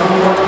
감사합니다.